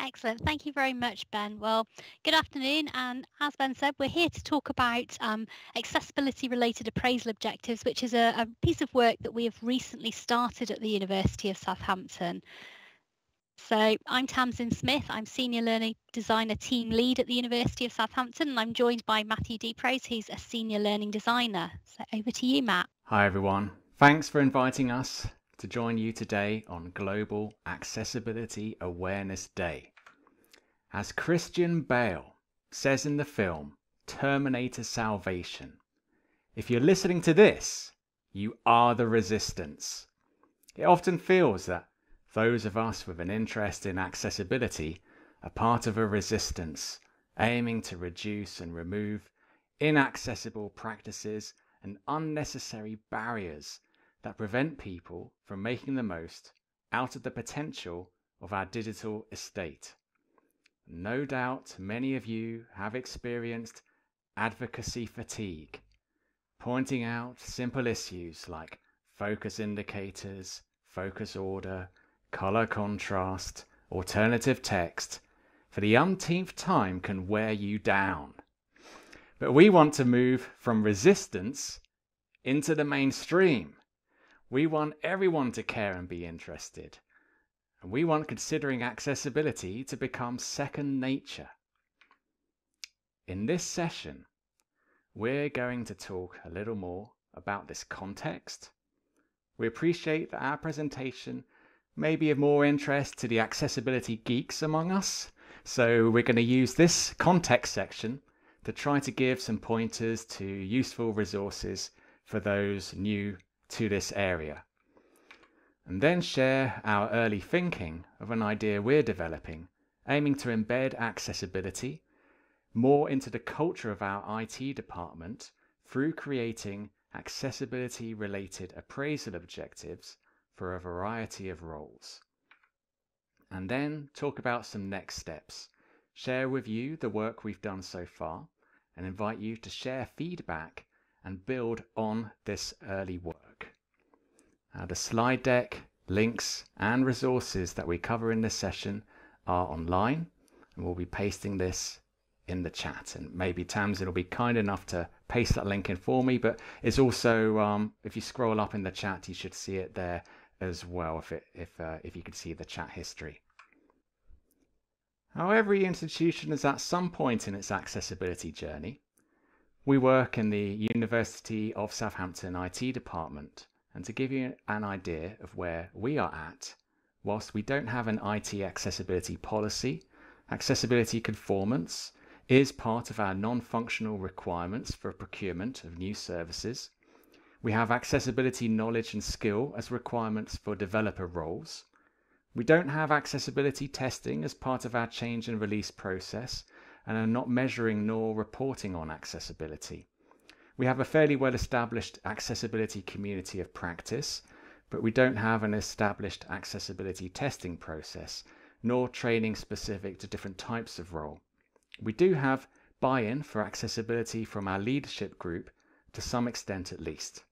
Excellent. Thank you very much, Ben. Well, good afternoon. And as Ben said, we're here to talk about um, accessibility related appraisal objectives, which is a, a, piece of work that we have recently started at the University of Southampton. So I'm Tamsyn Smith. I'm Senior Learning Designer Team Lead at the University of Southampton, and I'm joined by Matthew Deeprose, who's a Senior Learning Designer. So over to you, Matt. Hi, everyone. Thanks for inviting us to join you today on Global Accessibility Awareness Day. As Christian Bale says in the film Terminator Salvation, if you're listening to this, you are the resistance. It often feels that those of us with an interest in accessibility are part of a resistance aiming to reduce and remove inaccessible practices and unnecessary barriers that prevent people from making the most out of the potential of our digital estate. No doubt many of you have experienced advocacy fatigue, pointing out simple issues like focus indicators, focus order, color contrast, alternative text, for the umpteenth time can wear you down. But we want to move from resistance into the mainstream we want everyone to care and be interested. And we want considering accessibility to become second nature. In this session, we're going to talk a little more about this context. We appreciate that our presentation may be of more interest to the accessibility geeks among us, so we're going to use this context section to try to give some pointers to useful resources for those new to this area. And then share our early thinking of an idea we're developing, aiming to embed accessibility more into the culture of our IT department through creating accessibility related appraisal objectives for a variety of roles. And then talk about some next steps, share with you the work we've done so far, and invite you to share feedback and build on this early work. Uh, the slide deck, links, and resources that we cover in this session are online, and we'll be pasting this in the chat. And maybe Tamsyn will be kind enough to paste that link in for me, but it's also, um, if you scroll up in the chat, you should see it there as well, if, it, if, uh, if you could see the chat history. Now, every institution is at some point in its accessibility journey. We work in the University of Southampton IT department, and to give you an idea of where we are at, whilst we don't have an IT accessibility policy, accessibility conformance is part of our non-functional requirements for procurement of new services. We have accessibility knowledge and skill as requirements for developer roles. We don't have accessibility testing as part of our change and release process, and are not measuring nor reporting on accessibility. We have a fairly well established accessibility community of practice, but we don't have an established accessibility testing process, nor training specific to different types of role. We do have buy in for accessibility from our leadership group to some extent at least.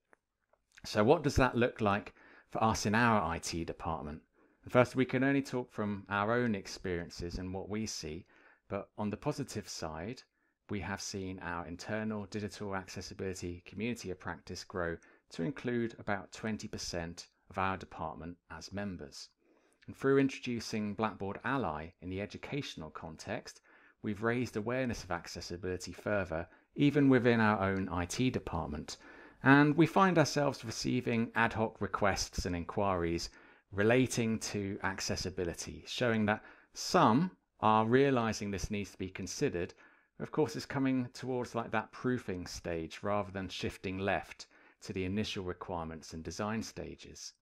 So, what does that look like for us in our IT department? First, we can only talk from our own experiences and what we see, but on the positive side, we have seen our internal digital accessibility community of practice grow to include about 20% of our department as members. And through introducing Blackboard Ally in the educational context, we've raised awareness of accessibility further, even within our own IT department. And we find ourselves receiving ad hoc requests and inquiries relating to accessibility, showing that some are realizing this needs to be considered, of course, it's coming towards like that proofing stage rather than shifting left to the initial requirements and design stages.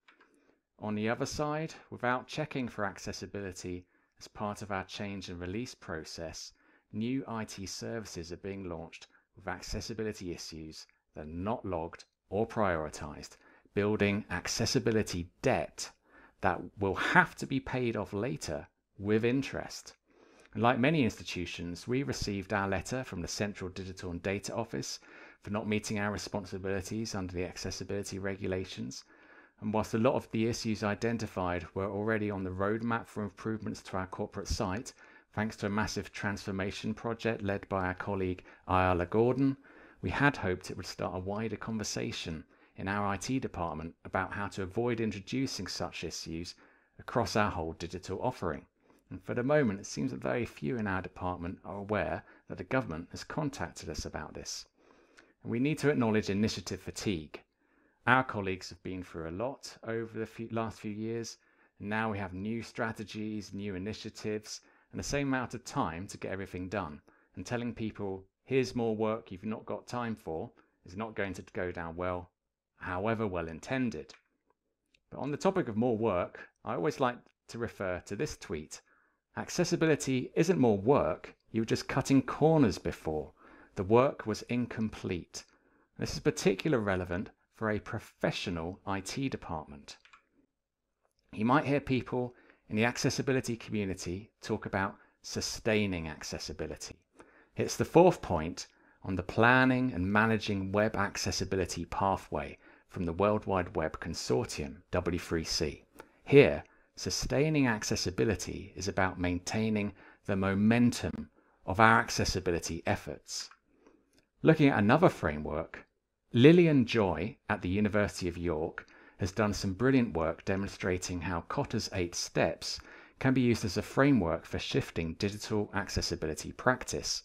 On the other side, without checking for accessibility as part of our change and release process, new IT services are being launched with accessibility issues that are not logged or prioritized, building accessibility debt that will have to be paid off later with interest. Like many institutions, we received our letter from the Central Digital and Data Office for not meeting our responsibilities under the accessibility regulations. And whilst a lot of the issues identified were already on the roadmap for improvements to our corporate site, thanks to a massive transformation project led by our colleague Ayala Gordon, we had hoped it would start a wider conversation in our IT department about how to avoid introducing such issues across our whole digital offering. And for the moment, it seems that very few in our department are aware that the government has contacted us about this. And we need to acknowledge initiative fatigue. Our colleagues have been through a lot over the few, last few years, and now we have new strategies, new initiatives, and the same amount of time to get everything done. And telling people, here's more work you've not got time for, is not going to go down well, however well intended. But on the topic of more work, I always like to refer to this tweet. Accessibility isn't more work, you were just cutting corners before. The work was incomplete. This is particularly relevant for a professional IT department. You might hear people in the accessibility community talk about sustaining accessibility. It's the fourth point on the planning and managing web accessibility pathway from the World Wide Web Consortium, W3C. Here, sustaining accessibility is about maintaining the momentum of our accessibility efforts. Looking at another framework, Lilian Joy at the University of York has done some brilliant work demonstrating how Kotter's eight steps can be used as a framework for shifting digital accessibility practice.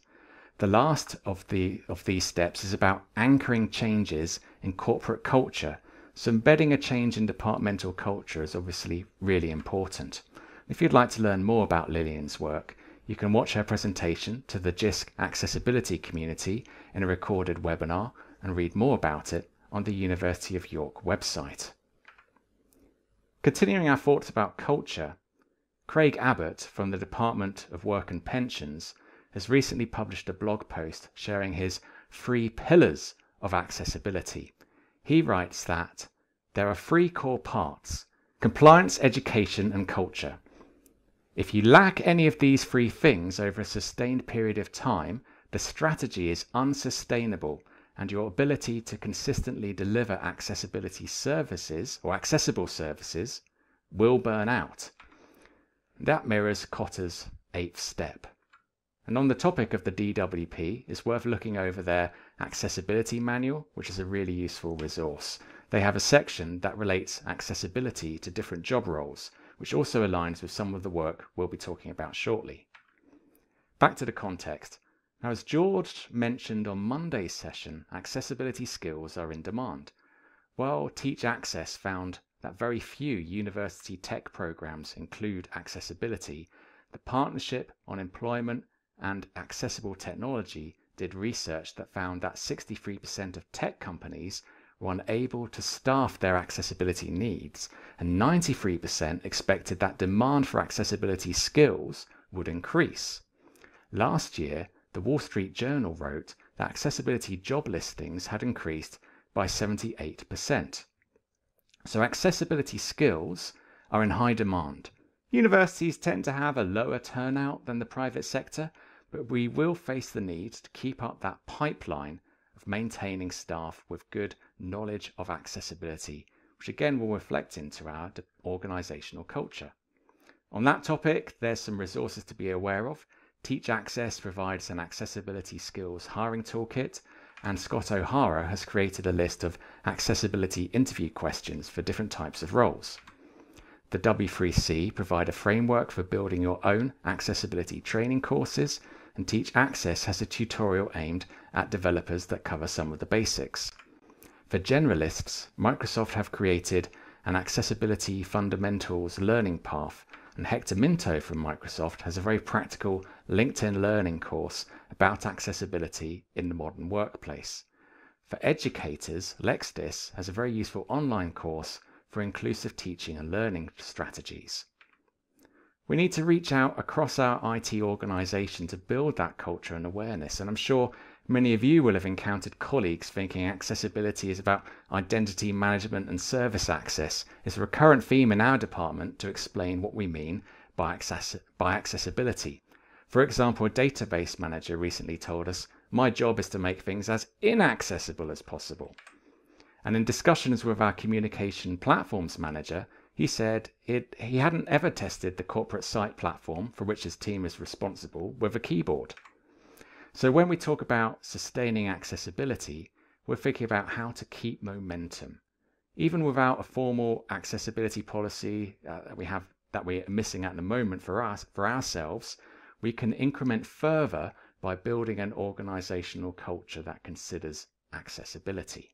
The last of, the, of these steps is about anchoring changes in corporate culture. So embedding a change in departmental culture is obviously really important. If you'd like to learn more about Lilian's work, you can watch her presentation to the JISC accessibility community in a recorded webinar and read more about it on the University of York website. Continuing our thoughts about culture, Craig Abbott from the Department of Work and Pensions has recently published a blog post sharing his three pillars of accessibility. He writes that there are three core parts compliance, education, and culture. If you lack any of these three things over a sustained period of time, the strategy is unsustainable and your ability to consistently deliver accessibility services or accessible services will burn out. That mirrors Kotter's eighth step. And on the topic of the DWP, it's worth looking over their accessibility manual, which is a really useful resource. They have a section that relates accessibility to different job roles, which also aligns with some of the work we'll be talking about shortly. Back to the context. Now, as George mentioned on Monday's session, accessibility skills are in demand. While Teach Access found that very few university tech programs include accessibility, the Partnership on Employment and Accessible Technology did research that found that 63% of tech companies were unable to staff their accessibility needs, and 93% expected that demand for accessibility skills would increase. Last year, the Wall Street Journal wrote that accessibility job listings had increased by 78%. So, accessibility skills are in high demand. Universities tend to have a lower turnout than the private sector, but we will face the need to keep up that pipeline of maintaining staff with good knowledge of accessibility, which again will reflect into our organizational culture. On that topic, there's some resources to be aware of. Teach Access provides an accessibility skills hiring toolkit, and Scott O'Hara has created a list of accessibility interview questions for different types of roles. The W3C provide a framework for building your own accessibility training courses and Teach Access has a tutorial aimed at developers that cover some of the basics. For generalists, Microsoft have created an Accessibility Fundamentals learning path, and Hector Minto from Microsoft has a very practical LinkedIn learning course about accessibility in the modern workplace. For educators, LexDis has a very useful online course for inclusive teaching and learning strategies. We need to reach out across our IT organization to build that culture and awareness. And I'm sure many of you will have encountered colleagues thinking accessibility is about identity management and service access. It's a recurrent theme in our department to explain what we mean by, access- by accessibility. For example, a database manager recently told us, My job is to make things as inaccessible as possible. And in discussions with our communication platforms manager, he said it, he hadn't ever tested the corporate site platform for which his team is responsible with a keyboard. So when we talk about sustaining accessibility, we're thinking about how to keep momentum. Even without a formal accessibility policy uh, that we have that we're missing at the moment for us for ourselves, we can increment further by building an organizational culture that considers accessibility.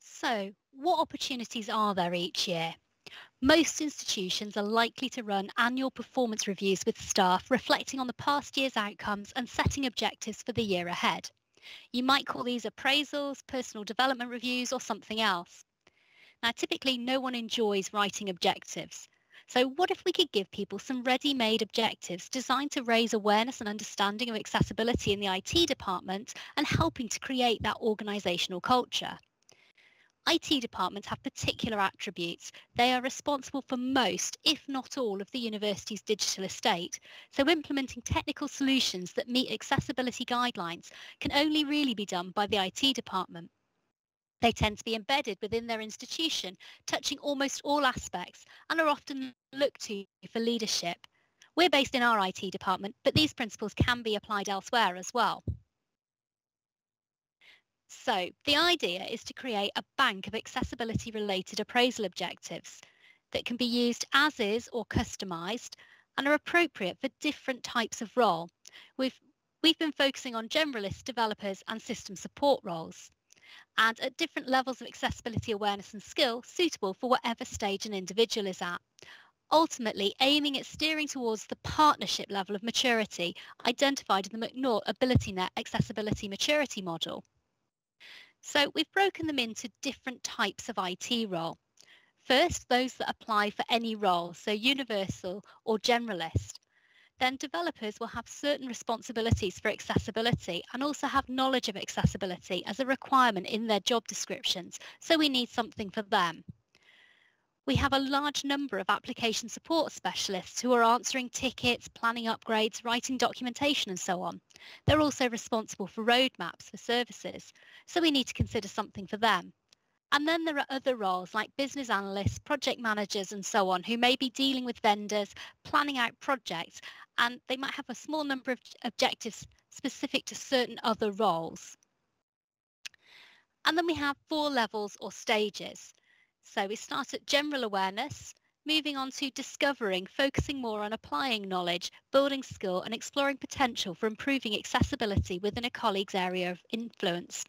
So, what opportunities are there each year? Most institutions are likely to run annual performance reviews with staff reflecting on the past year's outcomes and setting objectives for the year ahead. You might call these appraisals, personal development reviews or something else. Now typically no one enjoys writing objectives. So what if we could give people some ready-made objectives designed to raise awareness and understanding of accessibility in the IT department and helping to create that organisational culture? IT departments have particular attributes. They are responsible for most, if not all, of the university's digital estate. So implementing technical solutions that meet accessibility guidelines can only really be done by the IT department. They tend to be embedded within their institution, touching almost all aspects and are often looked to for leadership. We're based in our IT department, but these principles can be applied elsewhere as well. So the idea is to create a bank of accessibility related appraisal objectives that can be used as is or customised and are appropriate for different types of role. We've, we've been focusing on generalist developers and system support roles and at different levels of accessibility awareness and skill suitable for whatever stage an individual is at. Ultimately aiming at steering towards the partnership level of maturity identified in the McNaught AbilityNet accessibility maturity model. So we've broken them into different types of IT role. First, those that apply for any role, so universal or generalist. Then developers will have certain responsibilities for accessibility and also have knowledge of accessibility as a requirement in their job descriptions, so we need something for them we have a large number of application support specialists who are answering tickets, planning upgrades, writing documentation and so on. They're also responsible for roadmaps for services, so we need to consider something for them. And then there are other roles like business analysts, project managers and so on who may be dealing with vendors, planning out projects, and they might have a small number of objectives specific to certain other roles. And then we have four levels or stages. So we start at general awareness, moving on to discovering, focusing more on applying knowledge, building skill and exploring potential for improving accessibility within a colleague's area of influence.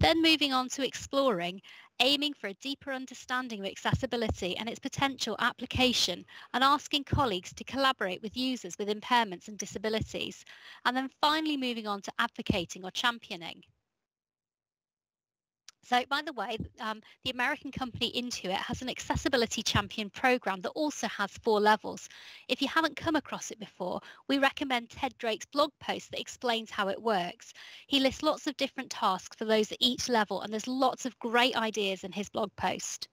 Then moving on to exploring, aiming for a deeper understanding of accessibility and its potential application and asking colleagues to collaborate with users with impairments and disabilities. And then finally moving on to advocating or championing. So by the way, um, the American company Intuit has an accessibility champion program that also has four levels. If you haven't come across it before, we recommend Ted Drake's blog post that explains how it works. He lists lots of different tasks for those at each level and there's lots of great ideas in his blog post.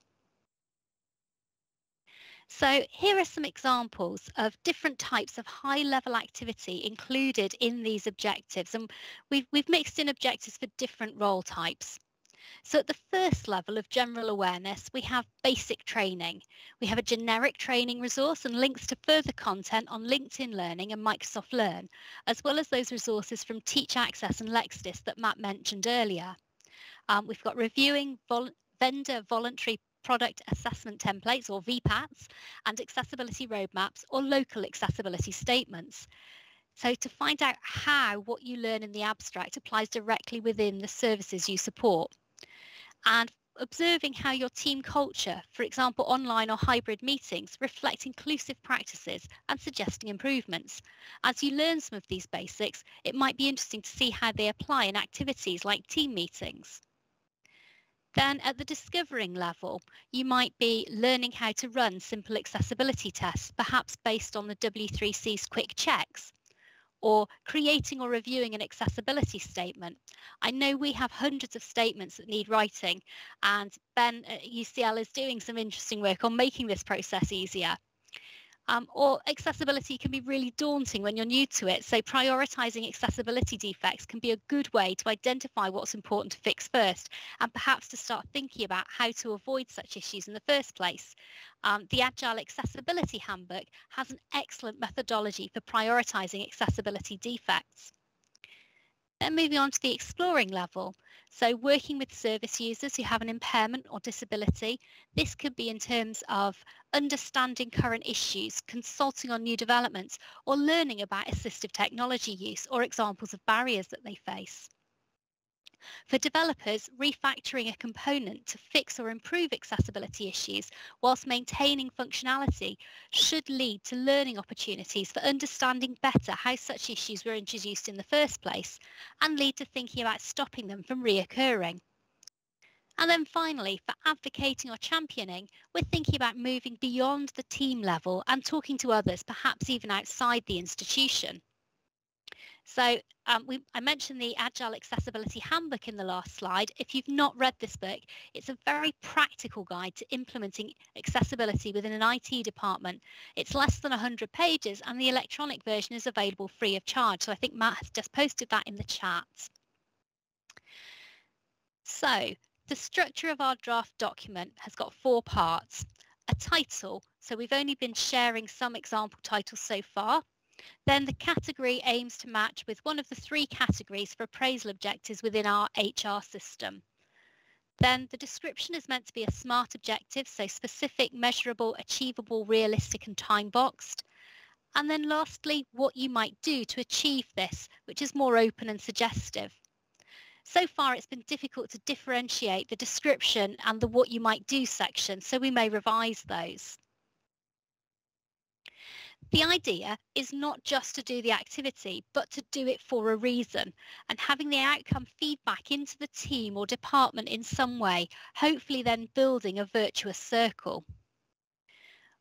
So here are some examples of different types of high level activity included in these objectives. And we've, we've mixed in objectives for different role types. So at the first level of general awareness, we have basic training. We have a generic training resource and links to further content on LinkedIn Learning and Microsoft Learn, as well as those resources from Teach Access and LexDis that Matt mentioned earlier. Um, we've got reviewing vol vendor voluntary product assessment templates or VPATs and accessibility roadmaps or local accessibility statements. So to find out how what you learn in the abstract applies directly within the services you support and observing how your team culture, for example, online or hybrid meetings, reflect inclusive practices and suggesting improvements. As you learn some of these basics, it might be interesting to see how they apply in activities like team meetings. Then at the discovering level, you might be learning how to run simple accessibility tests, perhaps based on the W3C's quick checks or creating or reviewing an accessibility statement. I know we have hundreds of statements that need writing and Ben uh, at UCL is doing some interesting work on making this process easier. Um, or accessibility can be really daunting when you're new to it. So prioritizing accessibility defects can be a good way to identify what's important to fix first and perhaps to start thinking about how to avoid such issues in the first place. Um, the Agile Accessibility Handbook has an excellent methodology for prioritizing accessibility defects. Then moving on to the exploring level. So working with service users who have an impairment or disability, this could be in terms of understanding current issues, consulting on new developments, or learning about assistive technology use or examples of barriers that they face. For developers, refactoring a component to fix or improve accessibility issues whilst maintaining functionality should lead to learning opportunities for understanding better how such issues were introduced in the first place and lead to thinking about stopping them from reoccurring. And then finally, for advocating or championing, we're thinking about moving beyond the team level and talking to others, perhaps even outside the institution. So um, we, I mentioned the Agile Accessibility Handbook in the last slide. If you've not read this book, it's a very practical guide to implementing accessibility within an IT department. It's less than 100 pages and the electronic version is available free of charge. So I think Matt has just posted that in the chat. So the structure of our draft document has got four parts. A title, so we've only been sharing some example titles so far. Then the category aims to match with one of the three categories for appraisal objectives within our HR system. Then the description is meant to be a SMART objective, so specific, measurable, achievable, realistic and time boxed. And then lastly, what you might do to achieve this, which is more open and suggestive. So far, it's been difficult to differentiate the description and the what you might do section, so we may revise those. The idea is not just to do the activity, but to do it for a reason and having the outcome feedback into the team or department in some way, hopefully then building a virtuous circle.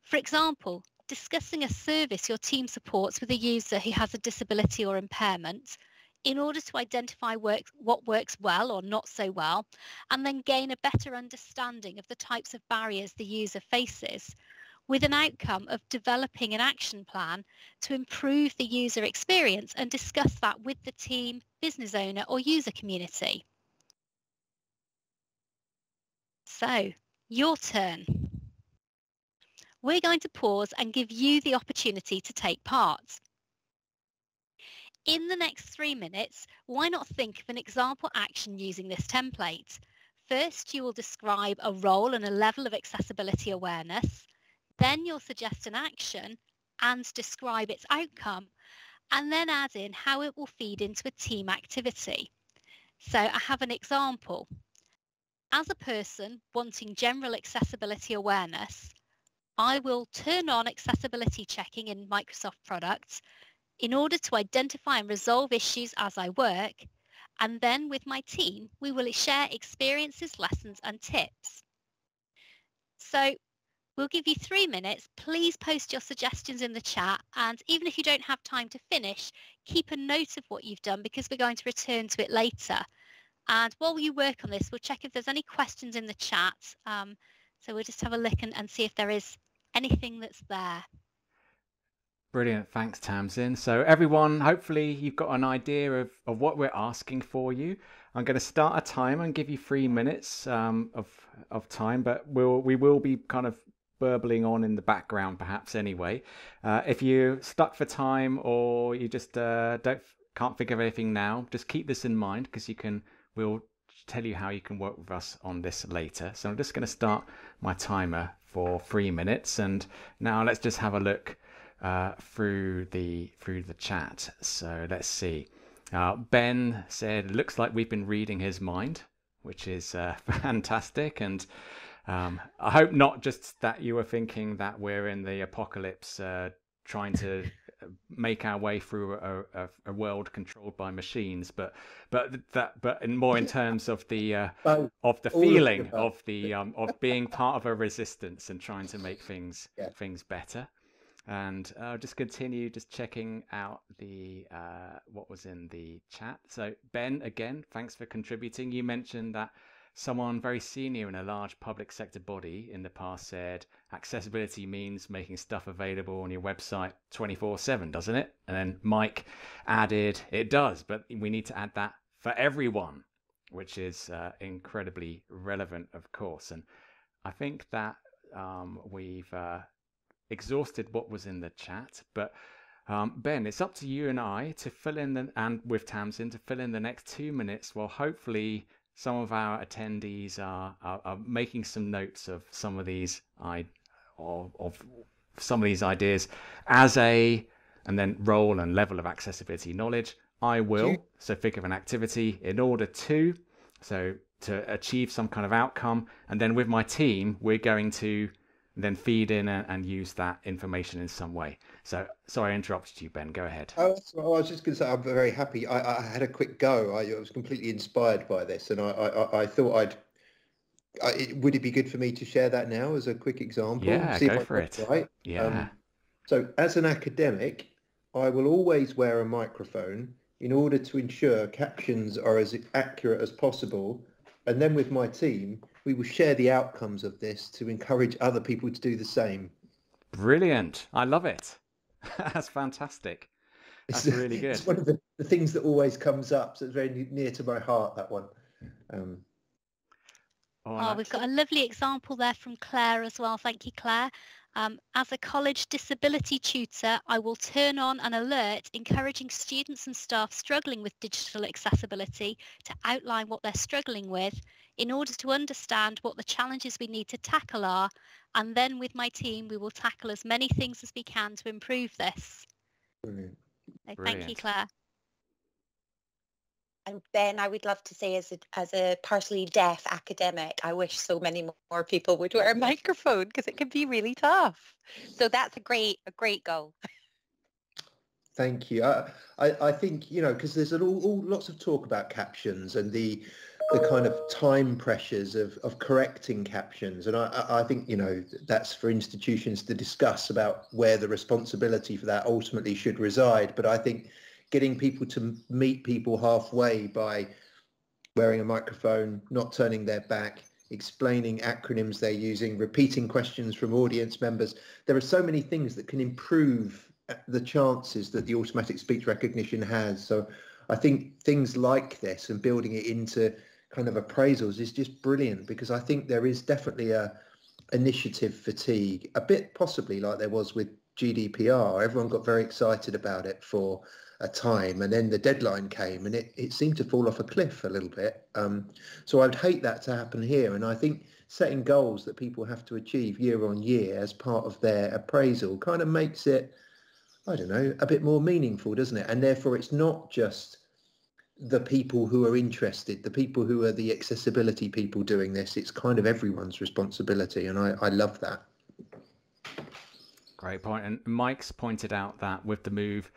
For example, discussing a service your team supports with a user who has a disability or impairment in order to identify work, what works well or not so well, and then gain a better understanding of the types of barriers the user faces with an outcome of developing an action plan to improve the user experience and discuss that with the team, business owner or user community. So, your turn. We're going to pause and give you the opportunity to take part. In the next three minutes, why not think of an example action using this template? First, you will describe a role and a level of accessibility awareness. Then you'll suggest an action and describe its outcome and then add in how it will feed into a team activity. So I have an example. As a person wanting general accessibility awareness, I will turn on accessibility checking in Microsoft products in order to identify and resolve issues as I work. And then with my team, we will share experiences, lessons and tips. So We'll give you three minutes. Please post your suggestions in the chat. And even if you don't have time to finish, keep a note of what you've done because we're going to return to it later. And while you work on this, we'll check if there's any questions in the chat. Um, so we'll just have a look and, and see if there is anything that's there. Brilliant. Thanks, Tamsyn. So everyone, hopefully you've got an idea of, of what we're asking for you. I'm going to start a time and give you three minutes um, of, of time, but we'll, we will be kind of burbling on in the background, perhaps anyway. Uh, if you're stuck for time or you just uh, don't can't think of anything now, just keep this in mind because you can. We'll tell you how you can work with us on this later. So I'm just going to start my timer for three minutes, and now let's just have a look uh, through the through the chat. So let's see. Uh, ben said, "Looks like we've been reading his mind." Which is uh, fantastic, and um, I hope not just that you were thinking that we're in the apocalypse, uh, trying to uh, make our way through a, a, a, world controlled by machines, but but that but in more in terms of the uh, of the feeling of the um, of being part of a resistance and trying to make things yeah. things better. And I'll just continue just checking out the uh, what was in the chat. So Ben, again, thanks for contributing. You mentioned that someone very senior in a large public sector body in the past said accessibility means making stuff available on your website 24 7, doesn't it? And then Mike added, it does, but we need to add that for everyone, which is uh, incredibly relevant, of course. And I think that um, we've uh, exhausted what was in the chat, but um, ben, it's up to you and I to fill in the, and with Tamsyn to fill in the next two minutes while hopefully some of our attendees are, are, are making some notes of some of these I of, of some of these ideas as a and then role and level of accessibility knowledge. I will so think of an activity in order to so to achieve some kind of outcome, and then with my team we're going to then feed in and, and use that information in some way. So sorry I interrupted you, Ben. Go ahead. Oh, I was just going to say I'm very happy. I, I had a quick go. I, I, was completely inspired by this, and I, I, I thought I'd. I, would it be good for me to share that now as a quick example? Yeah, See go for it. Right. Yeah. Um, so as an academic, I will always wear a microphone in order to ensure captions are as accurate as possible. And then with my team, we will share the outcomes of this to encourage other people to do the same. Brilliant. I love it. That's fantastic. That's it's, really good. It's one of the, the, things that always comes up. So it's very near to my heart, that one. Um, oh, oh we've got a lovely example there from Claire as well. Thank you, Claire. Um, as a college disability tutor, I will turn on an alert encouraging students and staff struggling with digital accessibility to outline what they're struggling with in order to understand what the challenges we need to tackle are. And then with my team, we will tackle as many things as we can to improve this. Brilliant. So thank you, Claire. And Ben, I would love to say as a, as a partially deaf academic, I wish so many more people would wear a microphone because it can be really tough. So that's a great, a great goal. Thank you. I, I, I think, you know, because there's all, all, lots of talk about captions and the the kind of time pressures of, of correcting captions. And I, I think, you know, that's for institutions to discuss about where the responsibility for that ultimately should reside. But I think getting people to meet people halfway by wearing a microphone, not turning their back, explaining acronyms they're using, repeating questions from audience members. There are so many things that can improve the chances that the automatic speech recognition has. So I think things like this and building it into kind of appraisals is just brilliant because I think there is definitely a initiative fatigue, a bit possibly like there was with GDPR. Everyone got very excited about it for a time and then the deadline came and it, it seemed to fall off a cliff a little bit. Um, so I'd hate that to happen here. And I think setting goals that people have to achieve year on year as part of their appraisal kind of makes it, I don't know, a bit more meaningful, doesn't it? And therefore it's not just the people who are interested, the people who are the accessibility people doing this. It's kind of everyone's responsibility. And I, I love that. Great point. And Mike's pointed out that with the move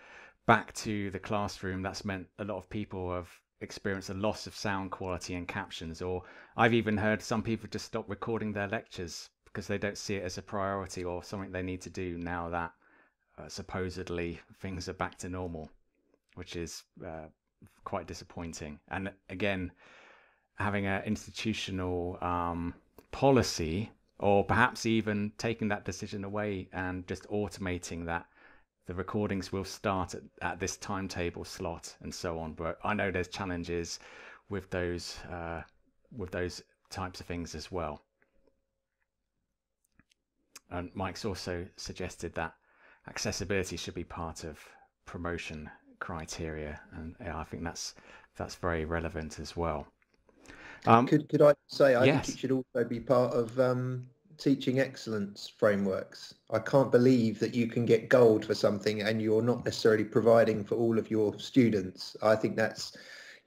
back to the classroom, that's meant a lot of people have experienced a loss of sound quality and captions, or I've even heard some people just stop recording their lectures because they don't see it as a priority or something they need to do now that uh, supposedly things are back to normal, which is uh, quite disappointing. And again, having an institutional um, policy, or perhaps even taking that decision away and just automating that the recordings will start at, at this timetable slot and so on. But I know there's challenges with those uh, with those types of things as well. And Mike's also suggested that accessibility should be part of promotion criteria, and I think that's that's very relevant as well. Um, could could I say I yes. think it should also be part of um, teaching excellence frameworks. I can't believe that you can get gold for something and you're not necessarily providing for all of your students. I think that's,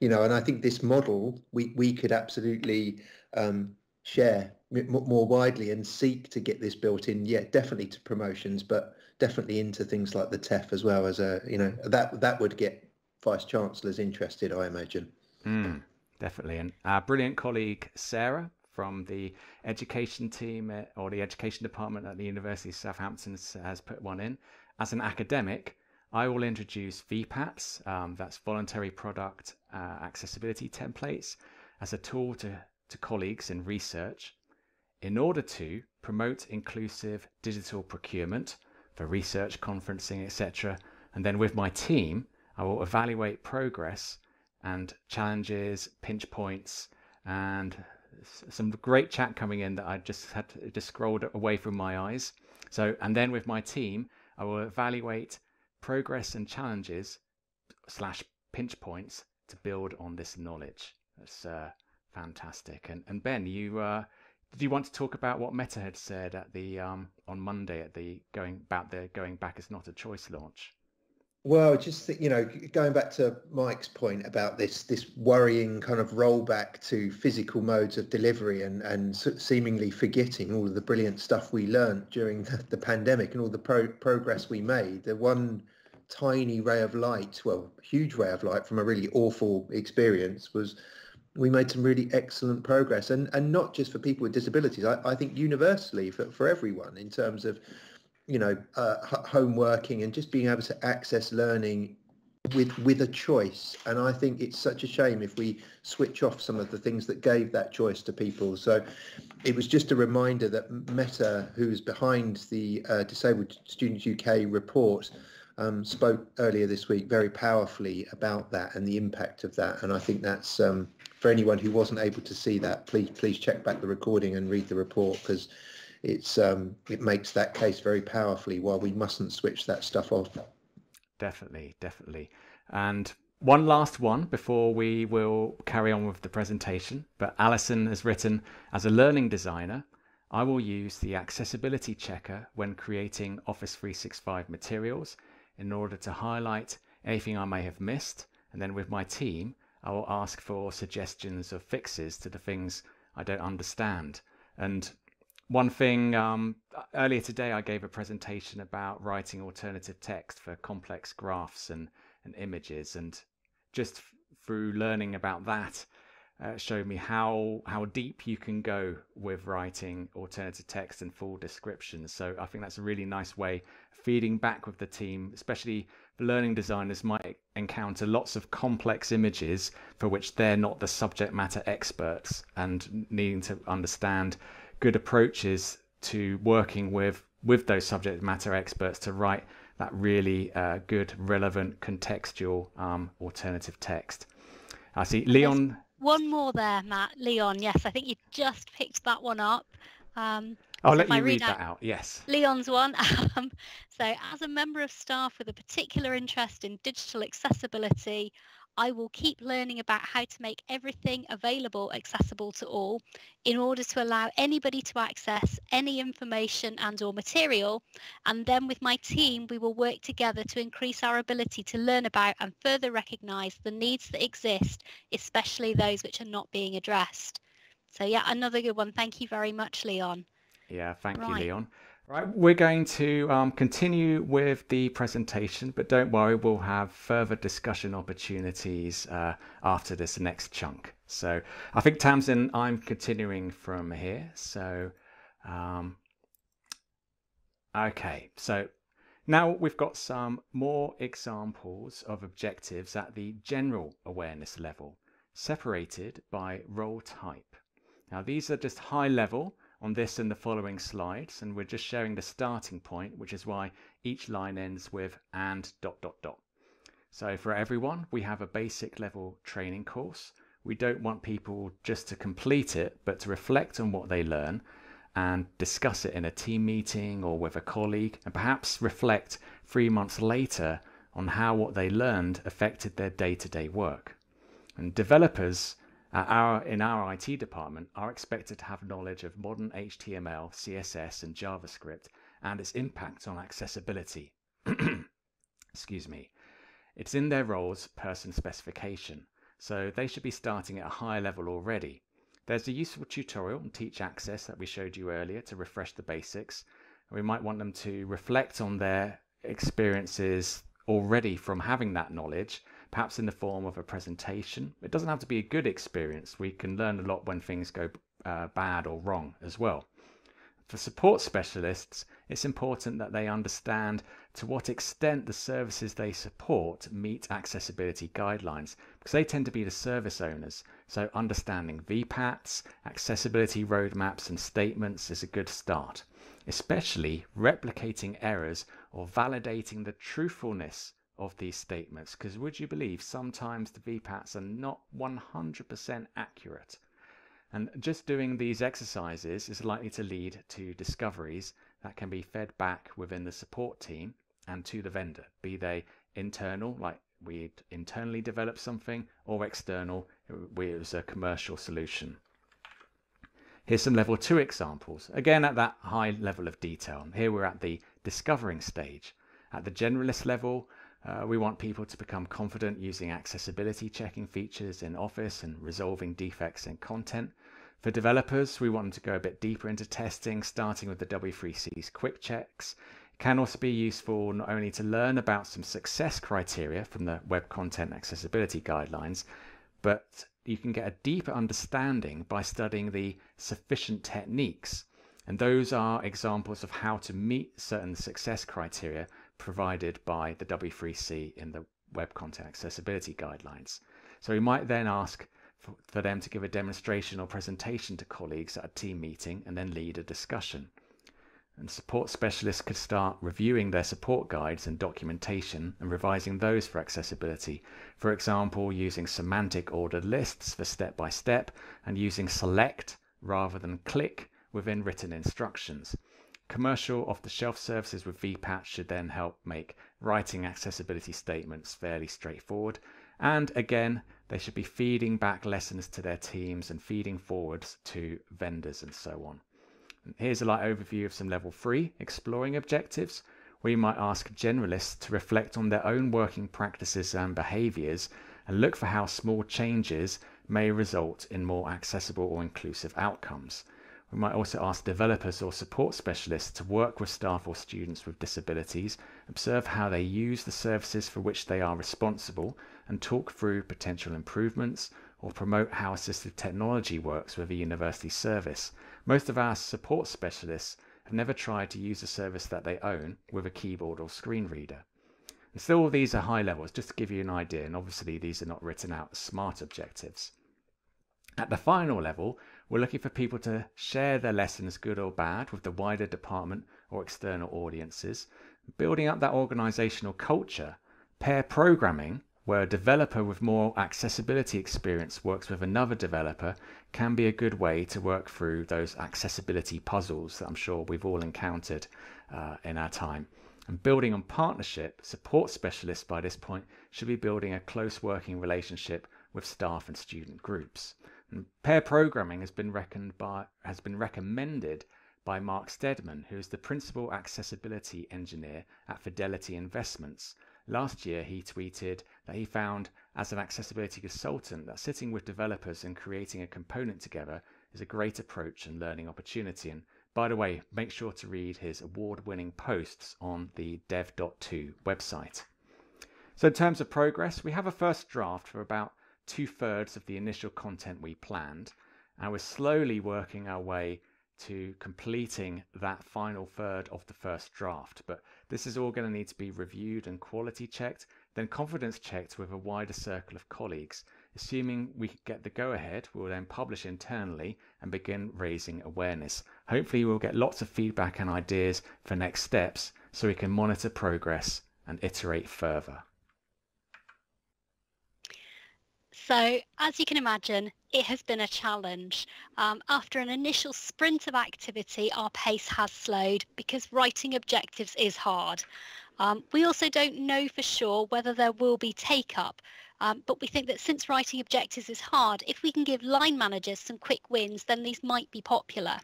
you know, and I think this model we, we could absolutely um, share more widely and seek to get this built in. Yeah, definitely to promotions, but definitely into things like the TEF as well as a, you know, that that would get vice chancellors interested, I imagine. Mm, definitely, and our brilliant colleague Sarah from the education team at, or the education department at the University of Southampton has put one in. As an academic, I will introduce VPATs, um, that's voluntary product uh, accessibility templates, as a tool to to colleagues in research in order to promote inclusive digital procurement for research, conferencing, etc. And then with my team, I will evaluate progress and challenges, pinch points, and some great chat coming in that I just had to, just scrolled away from my eyes. So, and then with my team, I will evaluate progress and challenges slash pinch points to build on this knowledge. That's uh, fantastic. And, and Ben, you uh, did you want to talk about what Meta had said at the um, on Monday at the going about the going back is not a choice launch? Well, just you know, going back to Mike's point about this this worrying kind of rollback to physical modes of delivery and and seemingly forgetting all of the brilliant stuff we learned during the, the pandemic and all the pro- progress we made. The one tiny ray of light, well, huge ray of light from a really awful experience was we made some really excellent progress and and not just for people with disabilities. I, I think universally for, for everyone in terms of you know, uh, home working and just being able to access learning with with a choice. And I think it's such a shame if we switch off some of the things that gave that choice to people. So it was just a reminder that Meta, who's behind the uh, Disabled Students UK report, um, spoke earlier this week very powerfully about that and the impact of that. And I think that's um, for anyone who wasn't able to see that, please please check back the recording and read the report because it's um, it makes that case very powerfully why we mustn't switch that stuff off. Definitely, definitely. And one last one before we will carry on with the presentation. But Alison has written, as a learning designer, I will use the accessibility checker when creating Office 365 materials in order to highlight anything I may have missed. And then with my team, I will ask for suggestions of fixes to the things I don't understand. And one thing um, earlier today, I gave a presentation about writing alternative text for complex graphs and, and images, and just f- through learning about that, uh, showed me how how deep you can go with writing alternative text and full descriptions. So I think that's a really nice way feeding back with the team, especially learning designers might encounter lots of complex images for which they're not the subject matter experts and needing to understand good approaches to working with with those subject matter experts to write that really uh, good, relevant, contextual um, alternative text. I see Leon. There's one more there, Matt. Leon, yes, I think you just picked that one up. Um, I'll so let you read, read that out. Yes. Leon's one. Um, so, as a member of staff with a particular interest in digital accessibility, I will keep learning about how to make everything available accessible to all in order to allow anybody to access any information and or material. And then with my team, we will work together to increase our ability to learn about and further recognise the needs that exist, especially those which are not being addressed. So yeah, another good one. Thank you very much, Leon. Yeah, thank right. you, Leon. Right, we're going to um, continue with the presentation, but don't worry, we'll have further discussion opportunities uh, after this next chunk. So I think Tamsyn, I'm continuing from here. So, um, okay, so now we've got some more examples of objectives at the general awareness level, separated by role type. Now these are just high level on this and the following slides, and we're just showing the starting point, which is why each line ends with and dot dot dot. So for everyone, we have a basic level training course. We don't want people just to complete it, but to reflect on what they learn and discuss it in a team meeting or with a colleague, and perhaps reflect three months later on how what they learned affected their day to day work. And developers uh, our, in our IT department are expected to have knowledge of modern HTML, CSS, and JavaScript and its impact on accessibility. Excuse me. It's in their roles person specification, so they should be starting at a higher level already. There's a useful tutorial on Teach Access that we showed you earlier to refresh the basics. We might want them to reflect on their experiences already from having that knowledge perhaps in the form of a presentation. It doesn't have to be a good experience. We can learn a lot when things go uh, bad or wrong as well. For support specialists, it's important that they understand to what extent the services they support meet accessibility guidelines because they tend to be the service owners. So understanding VPATs, accessibility roadmaps and statements is a good start, especially replicating errors or validating the truthfulness of these statements because would you believe sometimes the VPATs are not 100% accurate. And just doing these exercises is likely to lead to discoveries that can be fed back within the support team and to the vendor, be they internal, like we internally develop something, or external, we use a commercial solution. Here's some level two examples, again at that high level of detail. Here we're at the discovering stage. At the generalist level, uh, we want people to become confident using accessibility checking features in Office and resolving defects in content. For developers, we want them to go a bit deeper into testing, starting with the W3C's quick checks. It can also be useful not only to learn about some success criteria from the Web Content Accessibility Guidelines, but you can get a deeper understanding by studying the sufficient techniques. And those are examples of how to meet certain success criteria provided by the W3C in the Web Content Accessibility Guidelines. So we might then ask, for, for them to give a demonstration or presentation to colleagues at a team meeting and then lead a discussion. And support specialists could start reviewing their support guides and documentation and revising those for accessibility. For example, using semantic ordered lists for step by step and using select rather than click within written instructions. Commercial off the shelf services with VPAT should then help make writing accessibility statements fairly straightforward. And again, they should be feeding back lessons to their teams and feeding forwards to vendors and so on. here's a light overview of some level three exploring objectives. We might ask generalists to reflect on their own working practices and behaviors and look for how small changes may result in more accessible or inclusive outcomes. We might also ask developers or support specialists to work with staff or students with disabilities, observe how they use the services for which they are responsible, and talk through potential improvements or promote how assistive technology works with a university service. Most of our support specialists have never tried to use a service that they own with a keyboard or screen reader. And still, these are high levels, just to give you an idea, and obviously these are not written out as smart objectives. At the final level, we're looking for people to share their lessons, good or bad, with the wider department or external audiences, building up that organizational culture. Pair programming, where a developer with more accessibility experience works with another developer, can be a good way to work through those accessibility puzzles that I'm sure we've all encountered uh, in our time. And building on partnership, support specialists by this point should be building a close working relationship with staff and student groups. And pair programming has been, by, has been recommended by Mark Steadman, who is the principal accessibility engineer at Fidelity Investments. Last year, he tweeted that he found, as an accessibility consultant, that sitting with developers and creating a component together is a great approach and learning opportunity. And by the way, make sure to read his award winning posts on the dev.to website. So, in terms of progress, we have a first draft for about two thirds of the initial content we planned, and we're slowly working our way to completing that final third of the first draft. But this is all going to need to be reviewed and quality checked, then confidence checked with a wider circle of colleagues. Assuming we get the go ahead, we'll then publish internally and begin raising awareness. Hopefully, we'll get lots of feedback and ideas for next steps so we can monitor progress and iterate further. So, as you can imagine, it has been a challenge. Um, after an initial sprint of activity, our pace has slowed because writing objectives is hard. Um, we also don't know for sure whether there will be take up, um, but we think that since writing objectives is hard, if we can give line managers some quick wins, then these might be popular.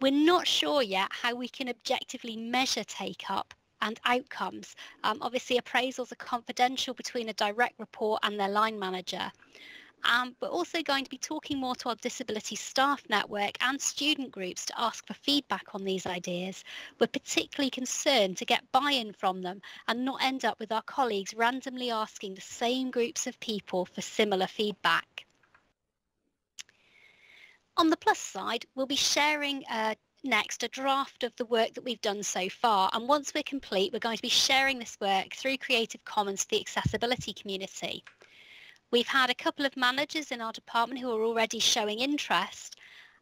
We're not sure yet how we can objectively measure take up, and outcomes. Um, obviously, appraisals are confidential between a direct report and their line manager. Um, we're also going to be talking more to our disability staff network and student groups to ask for feedback on these ideas. We're particularly concerned to get buy-in from them and not end up with our colleagues randomly asking the same groups of people for similar feedback. On the plus side, we'll be sharing uh, next a draft of the work that we've done so far. And once we're complete, we're going to be sharing this work through Creative Commons to the accessibility community. We've had a couple of managers in our department who are already showing interest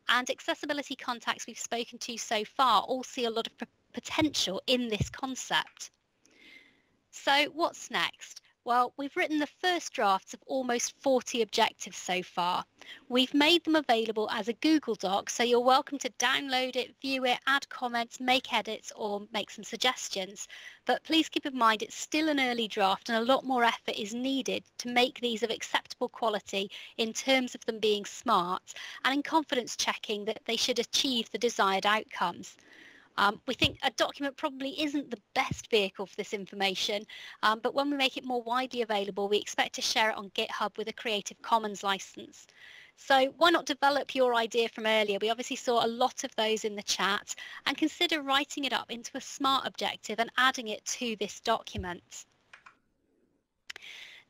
and accessibility contacts we've spoken to so far all see a lot of potential in this concept. So what's next? Well, we've written the first drafts of almost 40 objectives so far. We've made them available as a Google Doc, so you're welcome to download it, view it, add comments, make edits or make some suggestions. But please keep in mind it's still an early draft and a lot more effort is needed to make these of acceptable quality in terms of them being smart and in confidence checking that they should achieve the desired outcomes. Um, we think a document probably isn't the best vehicle for this information, um, but when we make it more widely available, we expect to share it on GitHub with a Creative Commons license. So why not develop your idea from earlier? We obviously saw a lot of those in the chat and consider writing it up into a SMART objective and adding it to this document.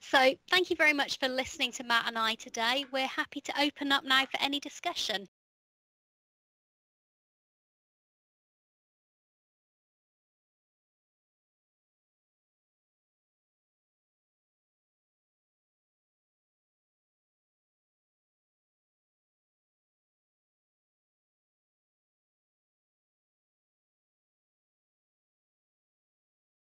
So thank you very much for listening to Matt and I today. We're happy to open up now for any discussion.